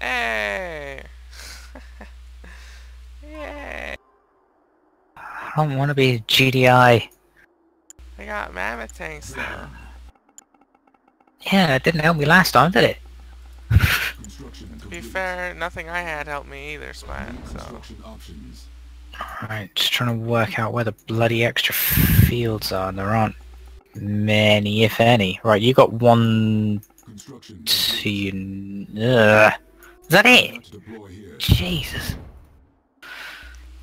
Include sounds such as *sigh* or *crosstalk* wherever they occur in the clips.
Hey! Yay! *laughs* I don't want to be a GDI. I got mammoth tanks though. Yeah, it didn't help me last time, did it? To be fair, nothing I had helped me either, Splat, so... Alright, just trying to work out where the bloody extra fields are, and there aren't many, if any. Right, you got one, two... Ugh. Is that it? Not to deploy here. Jesus.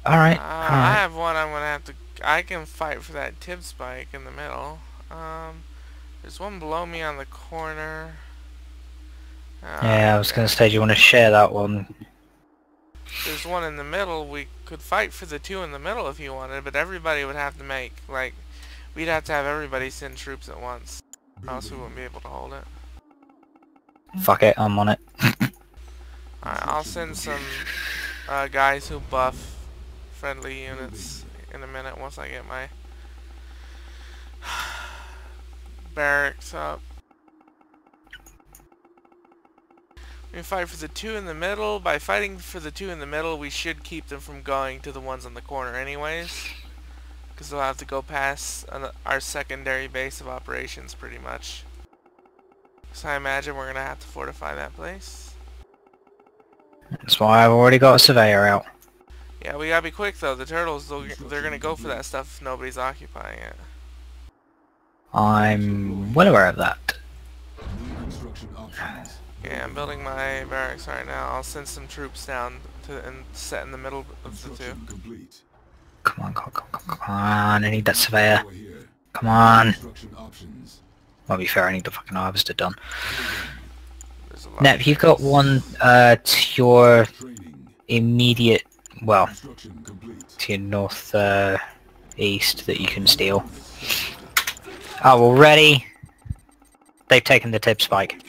Alright, Uh, I have one I'm gonna have to... I can fight for that tip spike in the middle. Um, there's one below me on the corner. Uh, Yeah, I was gonna say, do you want to share that one? There's one in the middle. We could fight for the two in the middle if you wanted, but everybody would have to make, like... We'd have to have everybody send troops at once. Or else we wouldn't be able to hold it. Fuck it, I'm on it. *laughs* Alright, I'll send some uh, guys who buff friendly units in a minute once I get my *sighs* barracks up. We fight for the two in the middle. By fighting for the two in the middle, we should keep them from going to the ones on the corner anyways. Because they'll have to go past our secondary base of operations pretty much. So I imagine we're going to have to fortify that place. That's why I've already got a surveyor out. Yeah, we gotta be quick though. The turtles, they'll, they're gonna go for that stuff if nobody's occupying it. I'm well aware of that. New construction options. Yeah, I'm building my barracks right now. I'll send some troops down to and set in the middle of the two. Come on, come on, come on, come on, I need that surveyor. Come on. Construction. Well, to be fair, I need the fucking harvester done. There's. Nep, you've got one uh, to your immediate, well, to your north uh, east that you can steal. Oh, already? They've taken the tip spike.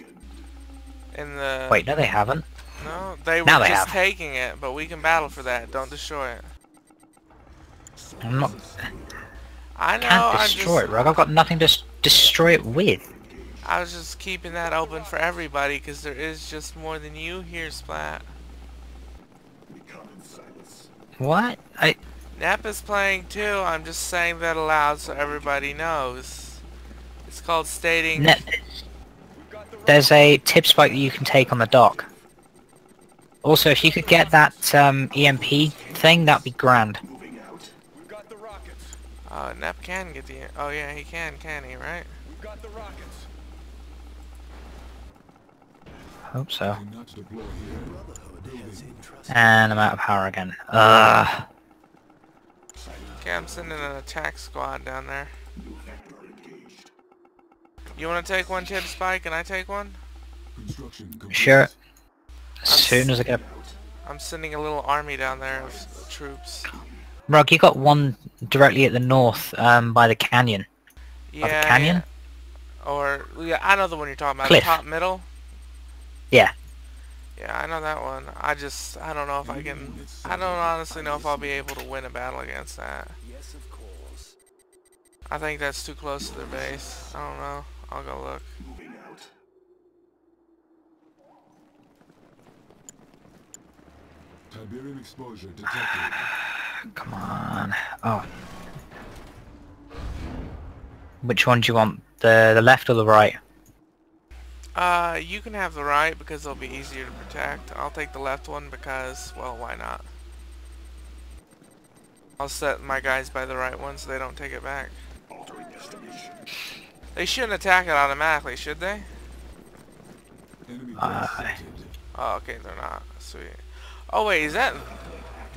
In the Wait, no they haven't. no, they were Now they just have. taking it, but we can battle for that. Don't destroy it. I'm not, I know. can't destroy just, it, Rug. I've got nothing to destroy it with. I was just keeping that open for everybody because there is just more than you here, Splat. What? I, Nap is playing too. I'm just saying that aloud so everybody knows. It's called stating. Nep, there's a tip spike that you can take on the dock. Also, if you could get that um, EMP thing, that'd be grand. Moving out. We've got the rockets. Oh, Nep can get the. Oh yeah, he can, can he? Right? We've got the rockets. Hope so. Cannot deploy here. Building. And I'm out of power again. Ugh. Okay, I'm sending an attack squad down there. You want to take one tip spike and I take one? Sure. As soon as I get... I'm sending a little army down there of troops. Rug, you got one directly at the north, um, by the canyon. Yeah. Of a canyon? yeah. Or yeah, I know the one you're talking about. Cliff. The top middle. Yeah. Yeah, I know that one. I just I don't know if I can. I don't honestly know if I'll be able to win a battle against that. Yes, of course. I think that's too close to their base. I don't know. I'll go look. Tiberium exposure detected. *sighs* Come on. Oh. Which one do you want? The the left or the right? Uh, you can have the right because it'll be easier to protect. I'll take the left one because, well, why not? I'll set my guys by the right one so they don't take it back. Altering destination. They shouldn't attack it automatically, should they? Enemy Uh. Oh, okay, they're not. Sweet. Oh, wait, is that...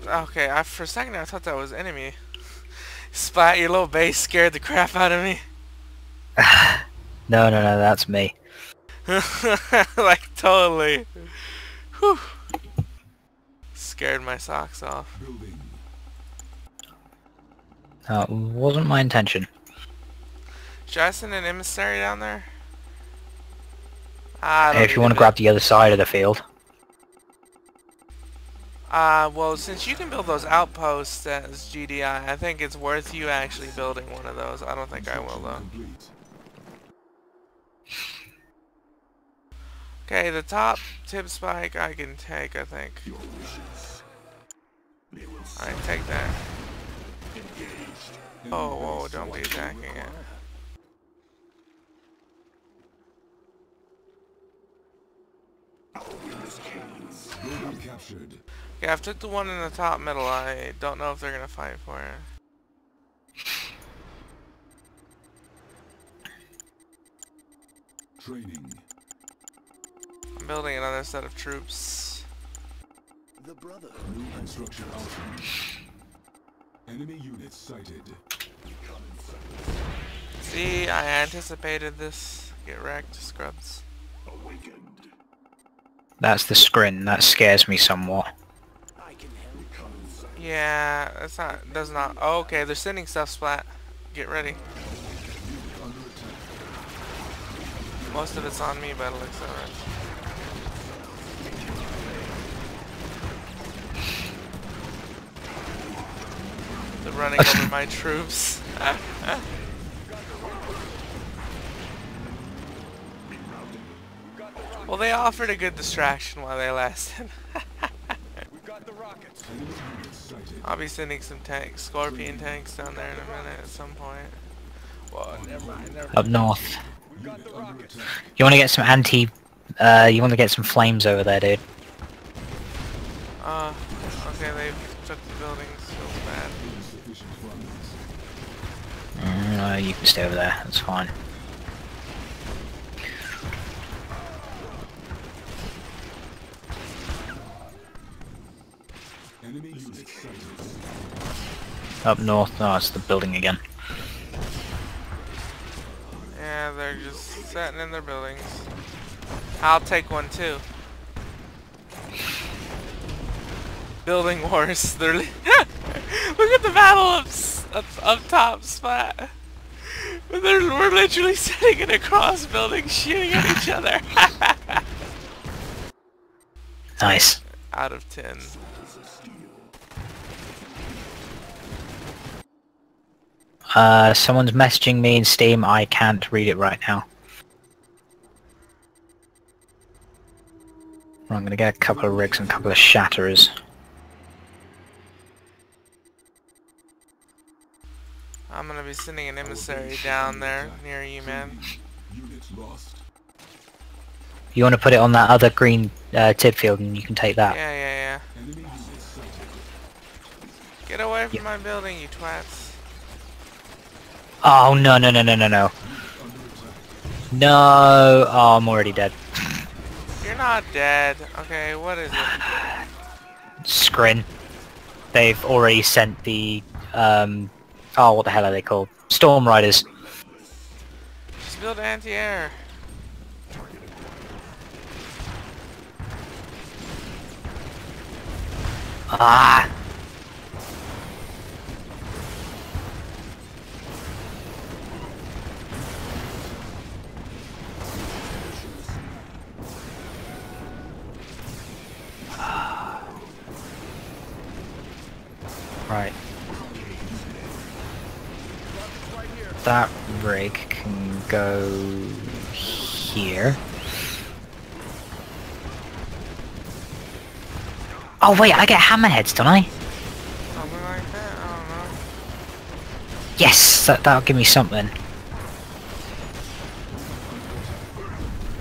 Okay, I, for a second I thought that was enemy. *laughs* Splat, your little base scared the crap out of me. *laughs* No, no, no, that's me. *laughs* like, totally. Whew. Scared my socks off. That wasn't my intention. Should I send an emissary down there? I don't if you want to grab the other side of the field. Uh, well, since you can build those outposts as GDI, I think it's worth you actually building one of those. I don't think I will, though. Construction complete. Okay, the top tip spike I can take, I think. Alright, take that. Oh, whoa, don't be attacking it. Okay, I've took the one in the top middle. I don't know if they're gonna fight for it. Training. I'm building another set of troops. The Brotherhood. New construction. Enemy units sighted. See, I anticipated this. Get wrecked, scrubs. Awakened. That's the screen. That scares me somewhat. I can help. Yeah, that's not, does not, oh, okay, they're sending stuff splat. Get ready. Most of it's on me, but it looks alright. They're running *laughs* over my troops. *laughs* well, they offered a good distraction while they lasted. We've got the rockets. *laughs* Enemy units sighted. I'll be sending some tanks, scorpion tanks down there in a minute at some point. Well, never mind, never mind. Up north. We've got the Unit under rockets. attack. You want to get some anti... Uh, you want to get some flames over there, dude. Uh, okay, they took the buildings so bad. Insufficient funds. Uh, you can stay over there. That's fine. Up north. Oh, it's the building again. Yeah, they're just sitting in their buildings. I'll take one too. Building wars. They're *laughs* look at the battle up up, up top spot. We're literally *laughs* sitting in a cross building shooting at each other. *laughs* Nice. Out of ten. Uh, someone's messaging me in Steam. I can't read it right now. I'm gonna get a couple of rigs and a couple of shatterers. Be sending an emissary down there near you, man. You want to put it on that other green uh, tip field, and you can take that. Yeah, yeah, yeah. Enemy units sighted. Get away from Yeah. my building, you twats. Oh no no no no no no no! Oh, I'm already dead. You're not dead. Okay, what is it? *sighs* Scrin. They've already sent the um. Oh, what the hell are they called? Storm Riders. Just build anti-air. Ah! *sighs* Right. That rig can go here. Oh wait, I get hammerheads, don't I? Something like that? I don't know. Yes, that, that'll give me something.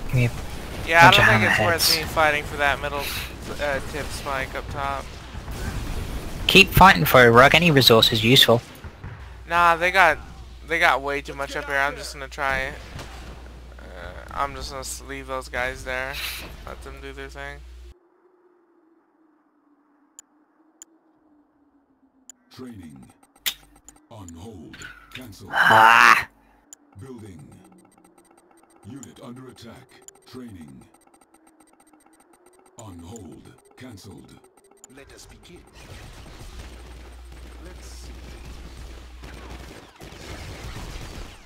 Give me a... Yeah, I don't think it's worth me fighting for that middle uh, tip spike up top. Keep fighting for it, Rug. Any resource is useful. Nah, they got they got way too much up here. I'm just gonna try. Uh, I'm just gonna leave those guys there. Let them do their thing. Training. On hold. Cancel. *laughs* Ah! Building. Unit under attack. Training. On hold. Cancelled. Let us begin. Let's see.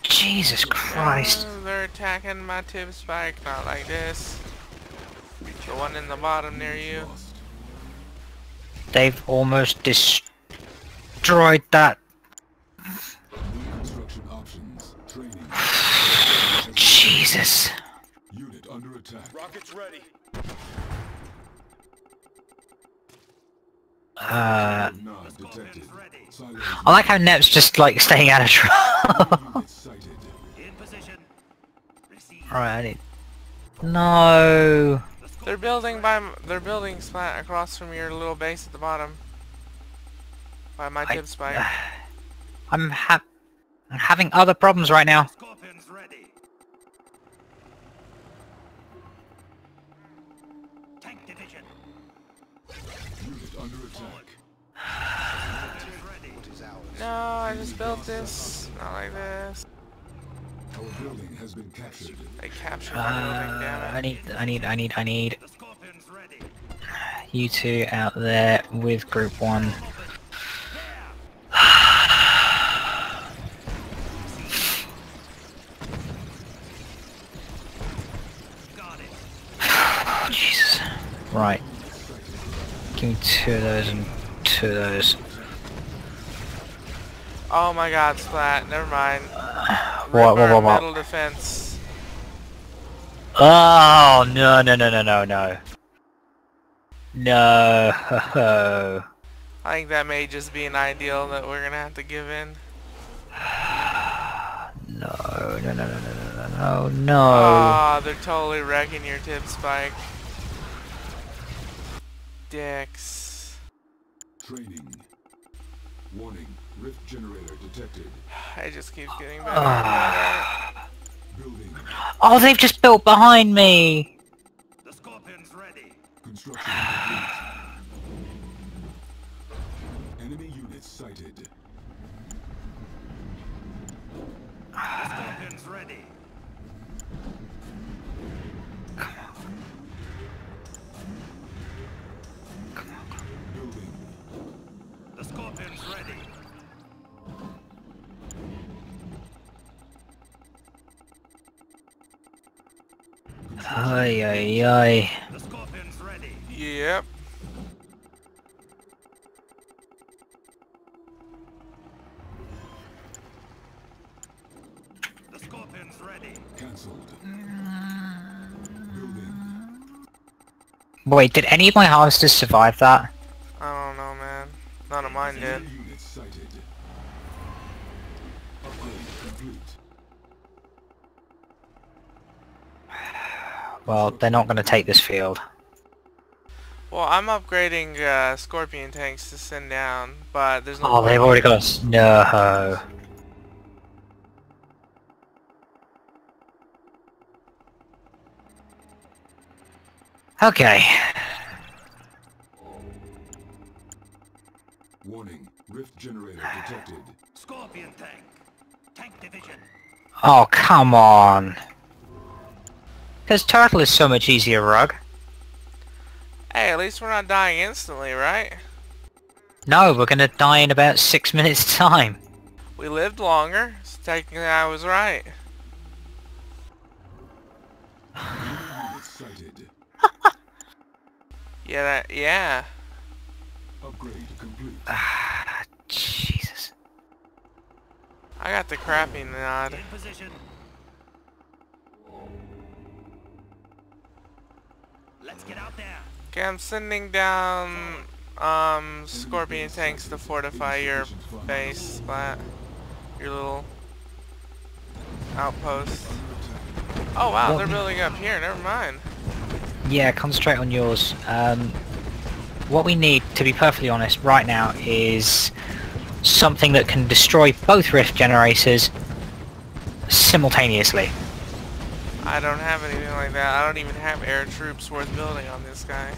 Jesus Christ. They're attacking my tip spike. Not like this. The one in the bottom near you. They've almost destroyed that. New construction options. Training. Jesus. Unit Unit under attack. Rockets ready. Uh, Not detected. Silos I like how Nep's just like staying out of trouble. units sighted. In position. Receive. Alright, I need... No. They're building by they're building splat across from your little base at the bottom. By my I- tip spike. *sighs* I'm ha I'm having other problems right now. No, I just built this. Not like this. Our building has been captured. I captured my building, Uh, damn I need, I need, I need, I need The scorpions ready. you two out there with group one. Got *sighs* it. Jesus. Right. Give me two of those and two of those. Oh my god, splat. Never mind. What, what, what, what? Middle defense. Oh, no, no, no, no, no, no. No. I think that may just be an ideal that we're gonna have to give in. No, no, no, no, no, no, no, no. Ah, they're totally wrecking your tip spike. Dicks. Training. Warning. Rift generator detected. I just keep getting better and better. Ah. Building. Oh, they've just built behind me. The scorpions ready. Construction complete. Ay, ay, ay. The scorpions ready. Yep. The scorpions ready. Cancelled. Wait, did any of my harvesters survive that? I don't know, man. None of mine did. Well, they're not going to take this field. Well, I'm upgrading uh, Scorpion tanks to send down, but there's no. Oh, they've already got us. No. Okay. Warning. Rift generator detected. Scorpion tank. Tank division. Oh, come on. Because turtle is so much easier, Rug. Hey, at least we're not dying instantly, right? No, we're gonna die in about six *laughs* minutes' time. We lived longer, so technically I was right. Enemy units. *sighs* Yeah, that, yeah. Upgrade complete. Ah, Jesus. I got the crappy nod. Okay, I'm sending down um Scorpion tanks to fortify your base, splat. Your little outpost. Oh wow, they're building up here. Never mind. Yeah, concentrate on yours. Um, what we need, to be perfectly honest, right now is something that can destroy both rift generators simultaneously. I don't have anything like that. I don't even have air troops worth building on this guy.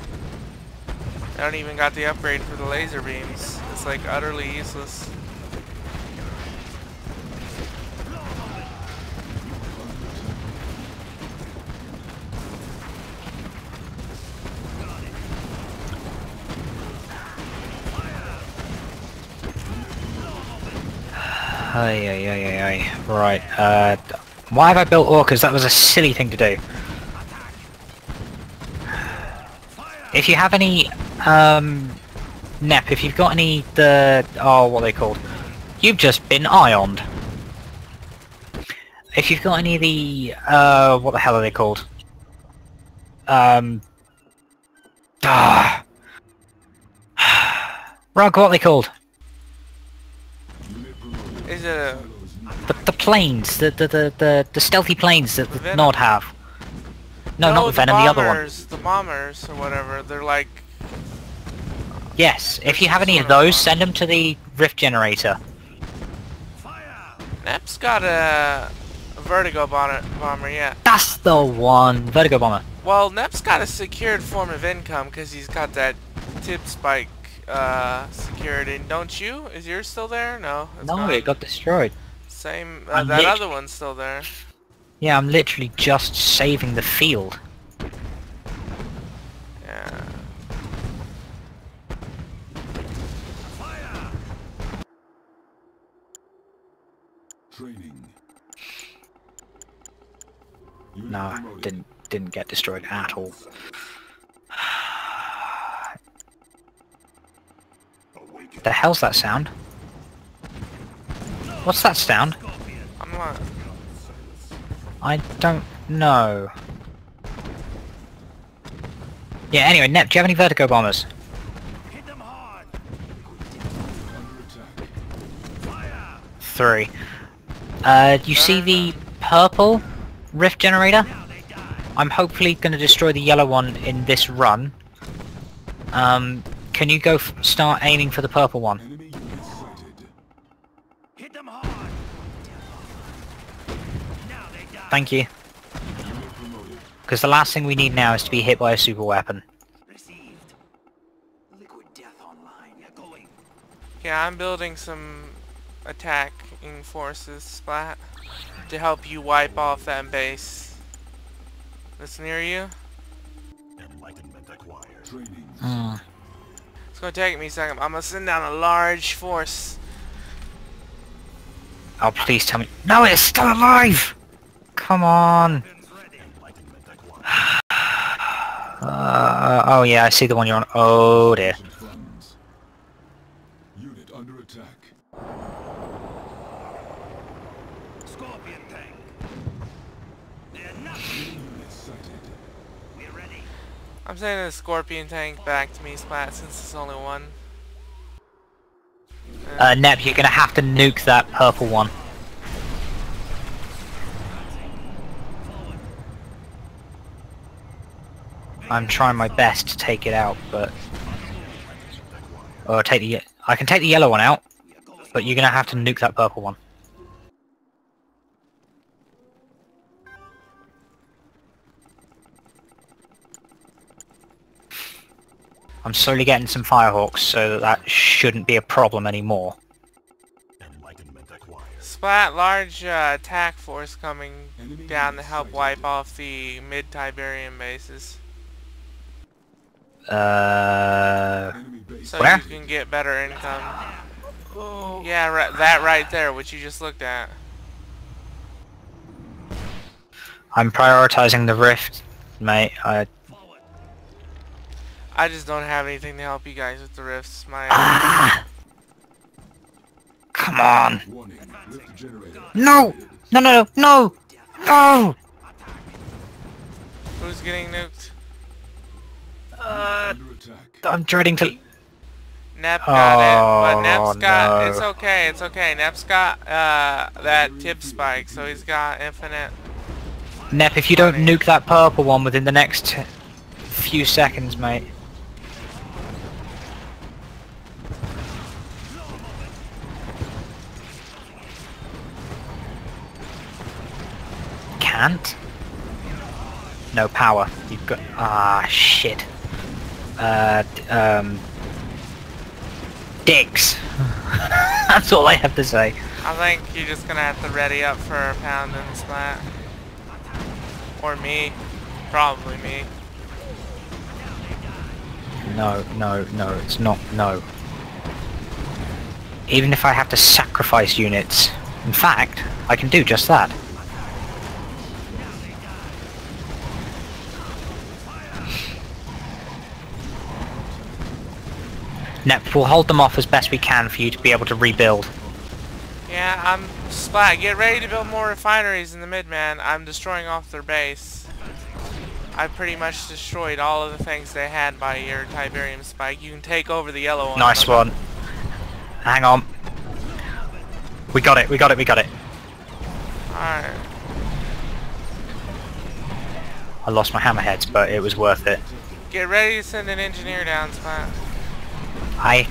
I don't even got the upgrade for the laser beams. It's like utterly useless. Ay, ay, ay, ay, ay. Right, uh, why have I built orcas? That was a silly thing to do. If you have any, um, Nep, if you've got any, the, oh, what are they called? You've just been ioned. If you've got any of the, uh, what the hell are they called? Um. Ah. *sighs* Rug, what are they called? Is it a... The, the planes, the, the, the, the, the stealthy planes that the. Nod have. No, not the Venom, the other one. bombers, The bombers, or whatever. They're like... Yes, if you have any of those, send them to the rift generator. Fire! Nep's got a, a Vertigo bomber, bomber, yeah. That's the one! Vertigo Bomber. Well, Nep's got a secured form of income because he's got that tip spike uh, security. Don't you? Is yours still there? No. it's No, gone. it got destroyed. Same. Uh, that other one's still there. Yeah, I'm literally just saving the field. Yeah. Fire! Training. Unit No, promoted. didn't didn't get destroyed at all. *sighs* The hell's that sound? What's that sound? I'm not. I don't know. Yeah, anyway, Nep, do you have any vertigo bombers? Hit them hard! Under attack. Fire! Three. Uh, you see the purple rift generator? Now they die! I'm hopefully going to destroy the yellow one in this run. Um, can you go f start aiming for the purple one? Thank you. Because the last thing we need now is to be hit by a super weapon. Received. Liquid death online. You're going. Yeah, I'm building some attacking forces, Splat, to help you wipe off that base. That's near you. Enlightenment acquired. Training. Hmm. It's gonna take me a second. I'm gonna send down a large force. Oh, please tell me. No, it's still alive! Come on. Weapons ready. Enlightenment acquired. Uh, oh yeah, I see the one you're on. Oh dear. Unit under attack. Scorpion tank. They're not. Unit sighted. We're ready. I'm sending the Scorpion tank back to me, Splat, since it's only one. Uh, Nep, you're gonna have to nuke that purple one. I'm trying my best to take it out, but... Or take the... I can take the yellow one out, but you're gonna have to nuke that purple one. I'm slowly getting some firehawks, so that, that shouldn't be a problem anymore. Splat, large uh, attack force coming down to help wipe off the mid-Tiberian bases. Uh, So Where? you can get better income. Yeah, right, that right there, which you just looked at. I'm prioritizing the rift, mate. I, I just don't have anything to help you guys with the rifts. My ah! Come on! Warning. Rift generator. No! No, no, no, no! No! who's getting nuked? Uh, I'm dreading to... Nep got it, but Oh, Nep's got no. it's okay, it's okay. Nep's got uh that tip spike, so he's got infinite. Nep, if you don't nuke that purple one within the next few seconds, mate. Can't? No power. You've got... Ah, shit. Uh, um... Dicks. *laughs* That's all I have to say. I think you're just gonna have to ready up for a pound and splat. Or me. Probably me. No, no, no, it's not, no. Even if I have to sacrifice units. In fact, I can do just that. Nep, we'll hold them off as best we can for you to be able to rebuild. Yeah, I'm splat. Get ready to build more refineries in the mid, man. I'm destroying off their base. I pretty much destroyed all of the things they had by your Tiberium spike. You can take over the yellow one. Nice one. Hang on. We got it, we got it, we got it. Alright. I lost my hammerheads, but it was worth it. Get ready to send an engineer down, Splat. I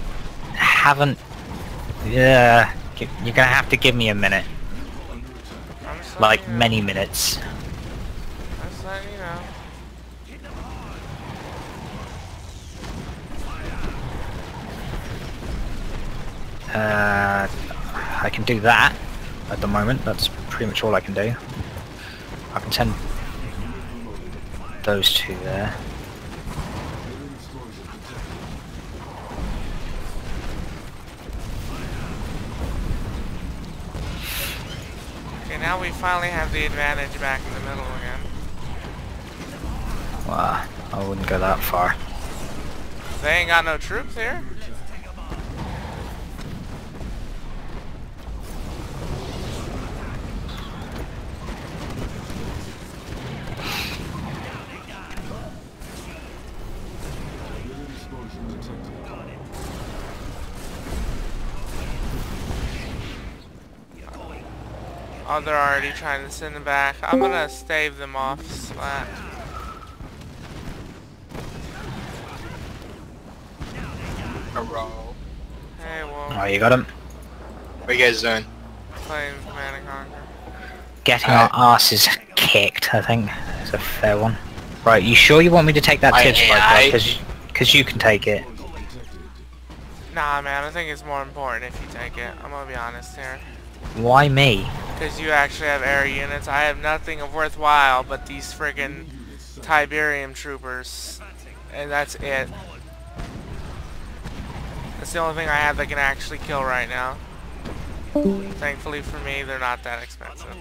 haven't... Yeah, you're gonna have to give me a minute. Like, letting you know. many minutes. I'm just letting you know. Uh, I can do that at the moment. That's pretty much all I can do. I can send those two there. Okay, now we finally have the advantage back in the middle again. Wow, I wouldn't go that far. They ain't got no troops here. Oh, they're already trying to send them back. I'm gonna stave them off, Splat. Hello. Hey, well, Oh, you got him? What are you guys doing? playing Command and Conquer. Getting Alright. our asses kicked, I think. Is a fair one. Right, you sure you want me to take that tip spike? Because because you can take it. Nah, man, I think it's more important if you take it. I'm gonna be honest here. Why me? Because you actually have air units. I have nothing of worthwhile but these friggin' Tiberium troopers. And that's it. That's the only thing I have that can actually kill right now. Thankfully for me, they're not that expensive.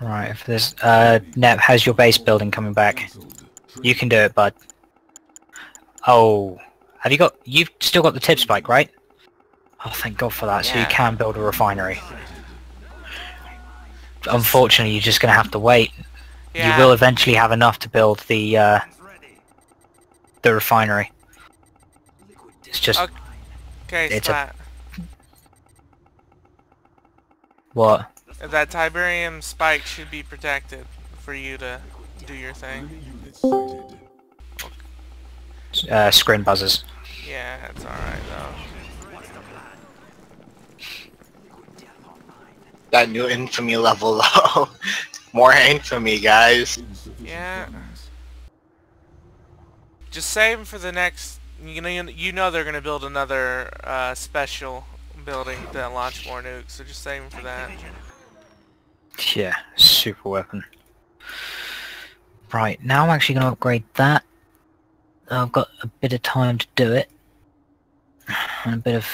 Right, if there's uh Nep, how's your base building coming back? You can do it, bud. Oh, have you got? You've still got the tip spike, right? Oh, thank God for that. So you can build a refinery. Unfortunately, you're just gonna have to wait. Yeah, You will eventually have enough to build the uh, the refinery. It's just Okay. it's a- what? That Tiberium spike should be protected for you to do your thing. Enemy units sighted. Uh, Scrin buzzers. Yeah, it's alright though. That new infamy level *laughs* though. More infamy, guys. Yeah. Just save 'em for the next. You know, you know they're gonna build another uh, special building to launch more nukes, so just save 'em for that. Yeah, super weapon. Right, now I'm actually going to upgrade that. I've got a bit of time to do it. And a bit of...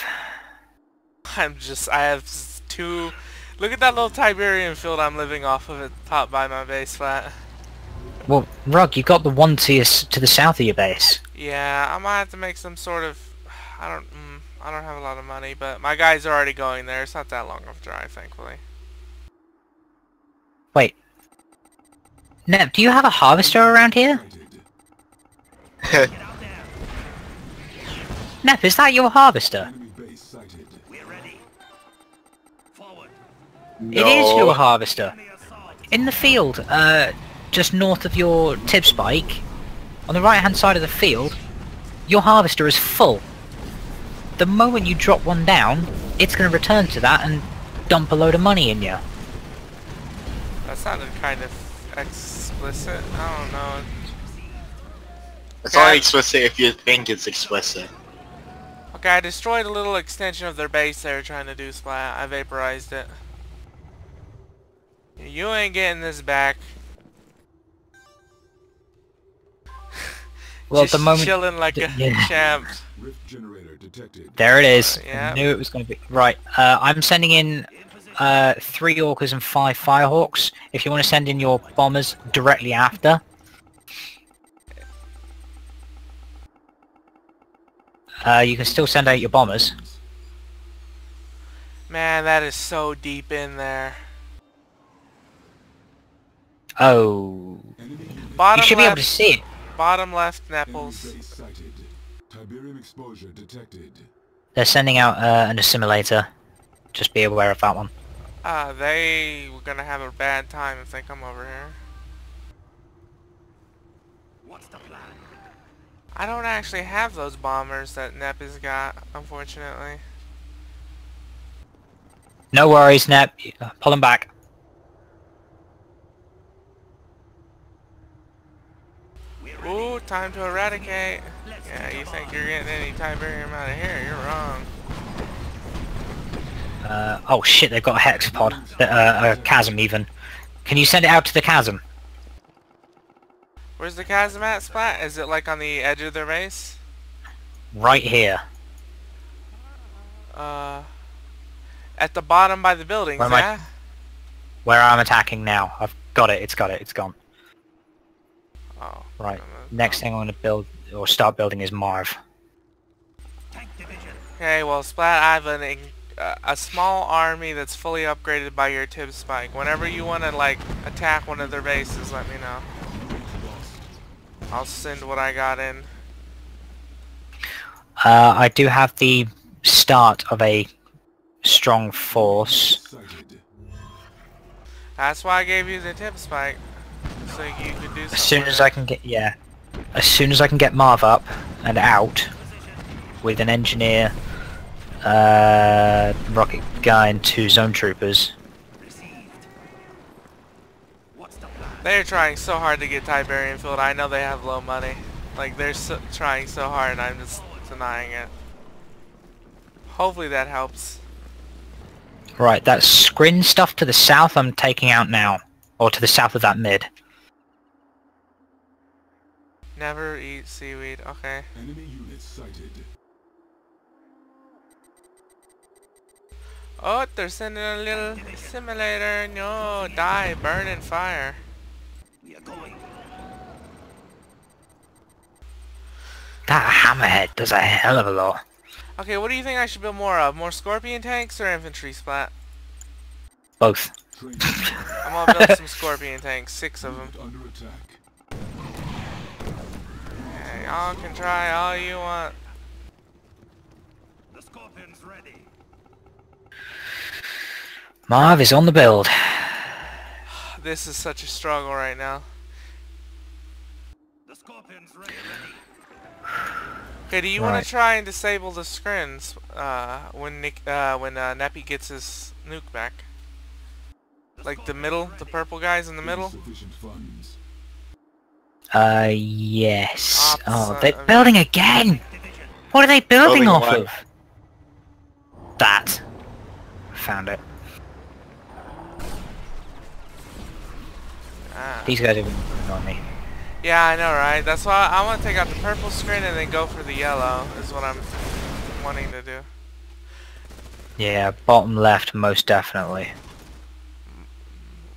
I'm just. I have two. Look at that little Tiberium field I'm living off of at the top by my base flat. Well, Rug, you got the one to, your, to the south of your base. Yeah, I might have to make some sort of. I don't. Mm, I don't have a lot of money, but my guys are already going there. It's not that long of a drive, thankfully. Wait. Nep, do you have a harvester around here? Sighted. *laughs* *laughs* Nep, is that your harvester? It is your harvester. In the field, uh, just north of your tip spike, on the right hand side of the field, your harvester is full. The moment you drop one down, it's going to return to that and dump a load of money in you. That sounded kind of explicit. I don't know. It's Yeah. only explicit if you think it's explicit. Okay, I destroyed a little extension of their base they were trying to do splat. I vaporized it. You ain't getting this back. Well, Just at the moment, chilling like a yeah. champ. Rift generator detected. there it is. Yeah. I knew it was going to be right. Uh, I'm sending in uh, three orcas and five firehawks. If you want to send in your bombers directly after. Uh, you can still send out your bombers. Man, that is so deep in there. Oh. Bottom You should be able to see it. bottom left, Enemy Nepals. base sighted. Tiberium exposure detected. They're sending out uh, an assimilator. Just be aware of that one. Ah, they were gonna have a bad time if they come over here. What's the plan? I don't actually have those bombers that Nep has got, unfortunately. No worries, Nep. Uh, Pull them back. Ooh, time to eradicate. Yeah, you think you're getting any Tiberium out of here? You're wrong. Uh, oh shit, they've got a hexapod. Uh, a chasm even. Can you send it out to the chasm? Where's the chasm at, Splat? Is it like on the edge of the base? Right here. Uh, at the bottom by the buildings, Where am I- yeah? Where I'm attacking now. I've got it. It's got it. It's gone. Oh, Right. Next thing I'm going to build or start building is Marv. Okay, well, Splat, I have an, uh, a small army that's fully upgraded by your tib spike. Whenever you want to, like, attack one of their bases, let me know. I'll send what I got in. Uh, I do have the start of a strong force. That's why I gave you the tip spike. So you could do something. As soon as. I can get yeah, as soon as I can get Marv up and out with an engineer, uh, rocket guy and two zone troopers. Received. What's the plan? They're trying so hard to get Tiberian filled. I know they have low money. Like, they're so, trying so hard and I'm just denying it. Hopefully that helps. Right, that scrin stuff to the south I'm taking out now, or to the south of that mid. Never eat seaweed. Okay. Enemy unit sighted. Oh, they're sending a little simulator. No, die, burn in fire. We are going. That hammerhead does a hell of a lot. Okay, what do you think I should build more of? More scorpion tanks or infantry splat? Both. *laughs* I'm gonna build some scorpion tanks, six of them. Under attack. Yeah, y'all can try all you want. The scorpion's ready. Marv is on the build. This is such a struggle right now. The scorpion's ready. ready. Okay, do you want to try and disable the Scrins uh, when Nick, uh, when uh, Neppy gets his nuke back? Like the middle, the purple guys in the middle? Insufficient. Uh, yes. Oh, Opposite they're building again! What are they building, Building off what? of? That. Found it. Ah. These guys are moving on me. Yeah, I know, right? That's why I want to take out the purple Scrin and then go for the yellow. Is what I'm wanting to do. Yeah, bottom left, most definitely.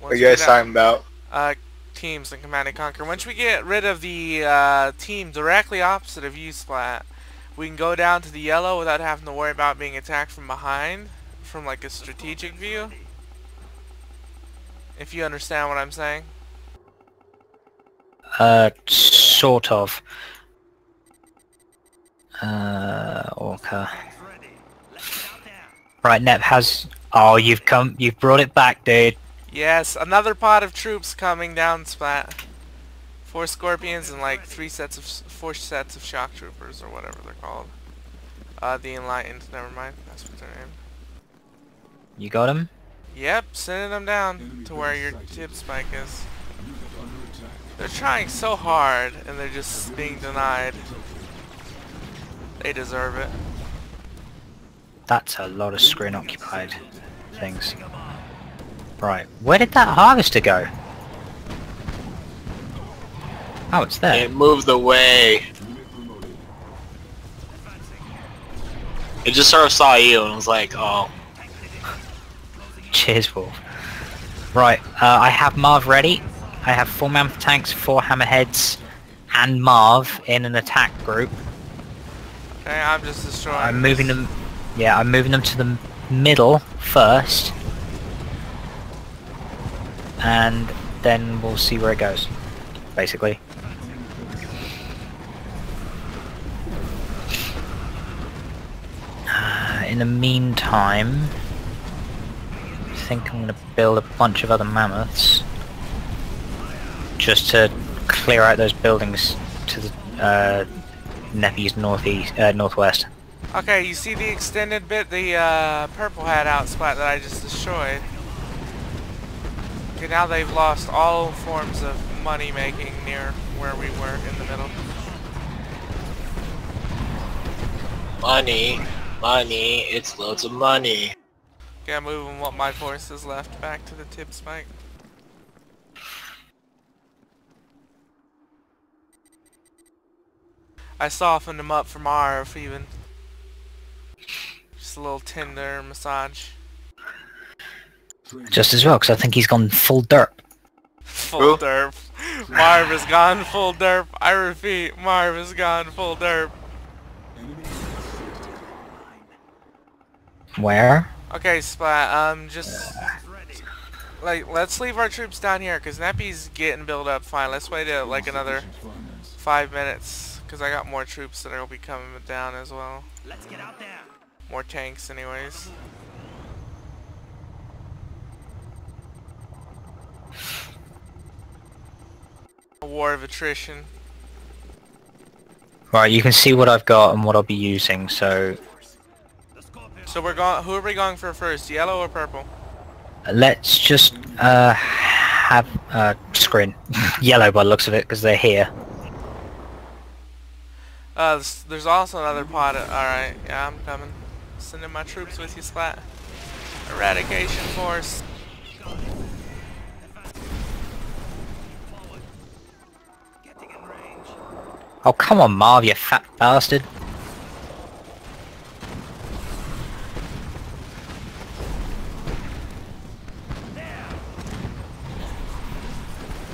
Once What are you guys talking about? uh, teams in Command and Conquer. Once we get rid of the uh, team directly opposite of you, Splat, we can go down to the yellow without having to worry about being attacked from behind, from like a strategic view. If you understand what I'm saying. Uh, sort of. Uh, there. Right, Nep has... Oh, you've come... You've brought it back, dude. Yes, another pot of troops coming down, Splat. Four scorpions and like three sets of four sets of shock troopers or whatever they're called. Uh, the enlightened. Never mind. That's what they're named. You got him? Yep, sending them down to where your tip spike is. Unit under attack. They're trying so hard and they're just being denied. They deserve it. That's a lot of Scrin occupied things. Right, where did that harvester go? Oh, it's there. It moved away. It just sort of saw you and was like, oh. Cheers, Wolf. Right, uh, I have Marv ready. I have four mammoth tanks, four hammerheads, and Marv in an attack group. Okay, I'm just destroying. I'm moving this. them. Yeah, I'm moving them to the middle first, and then we'll see where it goes. Basically. Uh, in the meantime, I think I'm going to build a bunch of other mammoths. Just to clear out those buildings to the uh, northeast, uh, northwest. Okay, you see the extended bit the uh, purple had out spot that I just destroyed. Okay, now they've lost all forms of money making near where we were in the middle. Money, money, it's loads of money. Okay, I'm moving what my forces left back to the tip spike. I softened him up for Marv even. Just a little tender massage. Just as well, because I think he's gone full derp. Full Who? derp. Marv has gone full derp. I repeat, Marv has gone full derp. Where? Okay, Splat, um, just... Like, let's leave our troops down here, because Neppy's getting built up fine. Let's wait uh, like another five minutes, because I got more troops that will be coming down as well. Let's get out there. More tanks anyways. A war of attrition. Right, you can see what I've got and what I'll be using, so So we're going, who are we going for first, yellow or purple? let's just uh, have uh, Scrin. *laughs* Yellow by the looks of it, because they're here. Uh, there's, there's also another pod. Alright, yeah, I'm coming. Sending my troops with you, Splat. Eradication force. Oh, come on, Marv, you fat bastard.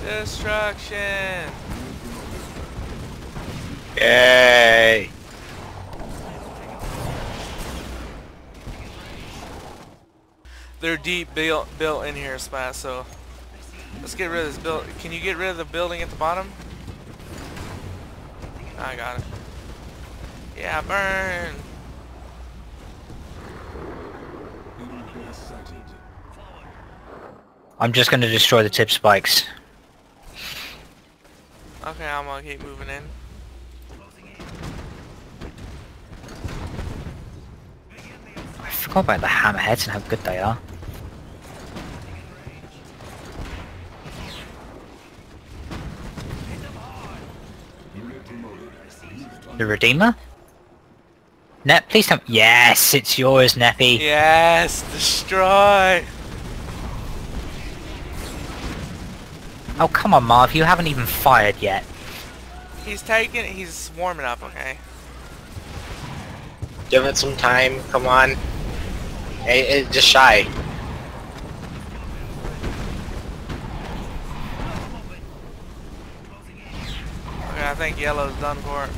Destruction. Yay! They're deep built built in here, Splat. So let's get rid of this build. Can you get rid of the building at the bottom? I got it. Yeah, burn. Enemy base sighted. I'm just going to destroy the tip spikes. Okay, I'm gonna keep moving in. I forgot about the hammerheads and how good they are. The Redeemer? Nep, please tell me. Yes, it's yours, Neppy. Yes, destroy. Oh, come on, Marv, you haven't even fired yet. He's taking. He's warming up. Okay. Give it some time, come on. Hey, hey, just shy. Okay, I think yellow's done for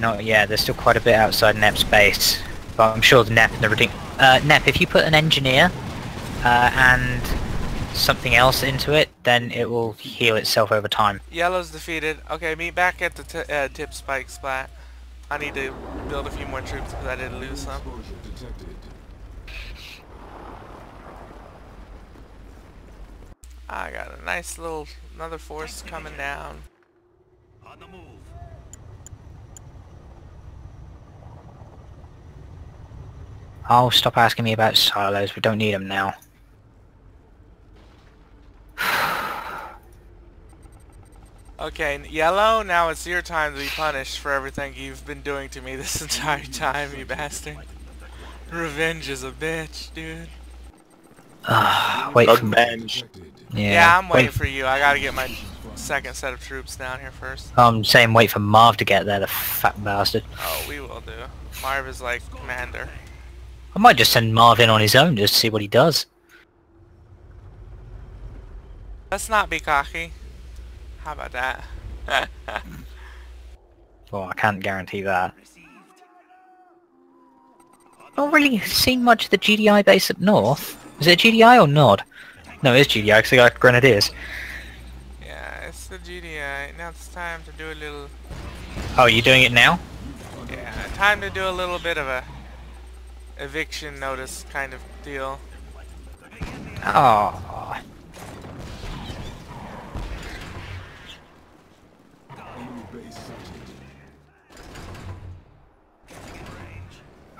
it. No, yeah, there's still quite a bit outside Nep's base. But I'm sure the Nep and the Redeemer... Uh, Nep, if you put an engineer uh, and something else into it, then it will heal itself over time. Yellow's defeated. Okay, meet back at the t uh, tip spike splat. I need to build a few more troops because I did lose some. I got a nice little another force coming down. On the move. Oh, stop asking me about silos. We don't need them now. *sighs* Okay, yellow. Now it's your time to be punished for everything you've been doing to me this *laughs* entire time, you bastard. Revenge is a bitch, dude. Ah, *sighs* wait Bug for me. Yeah, Yeah, I'm wait waiting for you. I gotta get my second set of troops down here first. I'm saying wait for Marv to get there, the fat bastard. Oh, we will do. Marv is like commander. I might just send Marvin on his own just to see what he does. Let's not be cocky. How about that? *laughs* Well, I can't guarantee that. Not really seen much of the GDI base up north. Is it GDI or NOD? No, it's GDI because I got grenadiers. Yeah, it's the GDI. Now it's time to do a little... Oh, you doing it now? Yeah, time to do a little bit of a eviction notice kind of deal. Oh.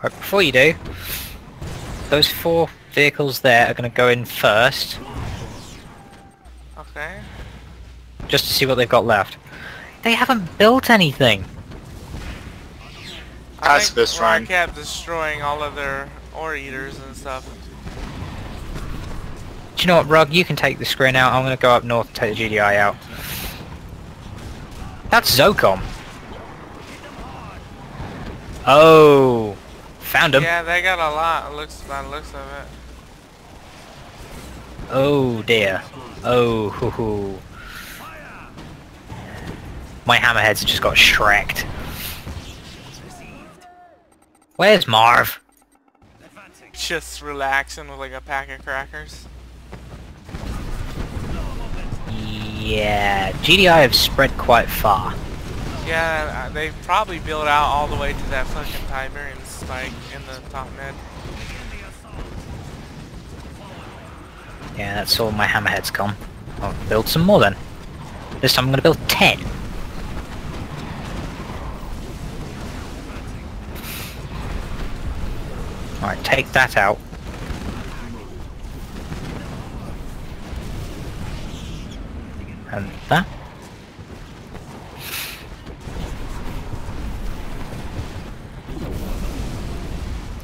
Right, before you do, those four vehicles there are going to go in first, Okay. just to see what they've got left. They haven't built anything. I That's think this Roar run. kept destroying all of their ore eaters and stuff. Do you know what, Rug? You can take the Scrin out. I'm going to go up north and take the GDI out. That's Zocom. Oh, found him. Yeah, they got a lot. Looks by the looks of it. Oh dear. Oh, hoo hoo. My hammerheads just got shreked. Where's Marv? Just relaxing with like a pack of crackers. Yeah, GDI have spread quite far. Yeah, uh, they probably built out all the way to that fucking timer Tiberian spike in the top mid. Yeah, that's all my hammerheads gone. I'll build some more then. This time I'm gonna build 10. Alright, take that out. And that.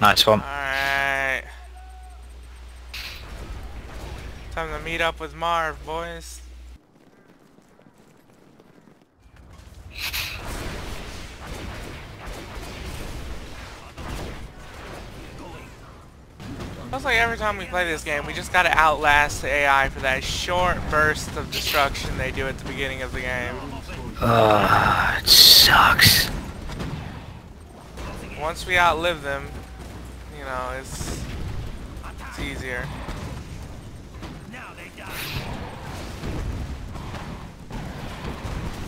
Nice one. Alright. Time to meet up with Marv, boys. Feels like every time we play this game, we just gotta outlast the AI for that short burst of destruction they do at the beginning of the game. Ugh, it sucks. Once we outlive them, you know, it's, it's easier.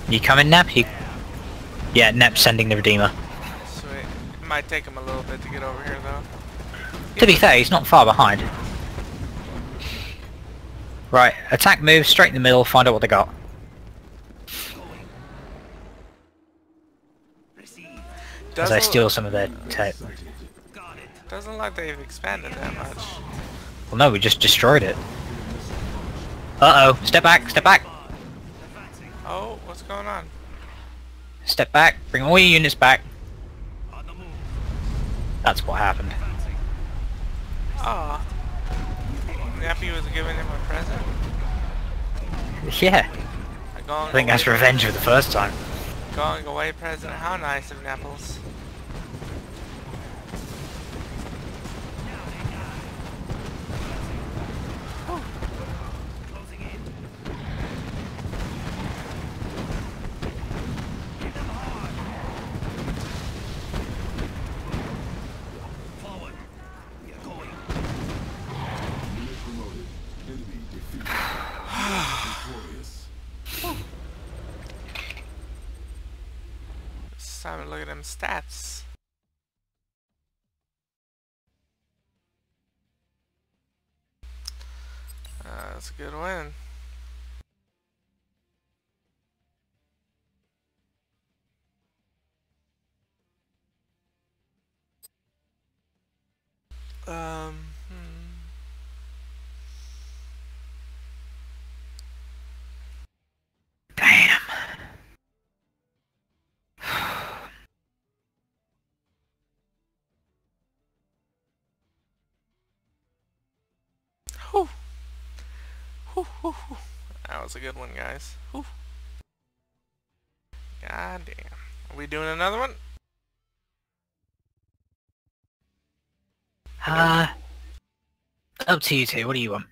You coming, Nap? You... Yeah, Nap's sending the Redeemer. Sweet. It might take him a little bit to get over here, though. To be fair, he's not far behind. Right, attack move, straight in the middle, find out what they got. As I steal some of their tech. Doesn't look like they've expanded that much. Well no, we just destroyed it. Uh-oh, step back, step back, Oh, what's going on? step back, bring all your units back. That's what happened. Ah. Nappy was giving him a present? Yeah, I think that's revenge for the first time. Going away present. How nice of Napples. Unit promoted. Enemy defeated. Victorious. It's time to look at them stats. That was a good one, guys. God damn. Are we doing another one? Uh, up to you two, what do you want?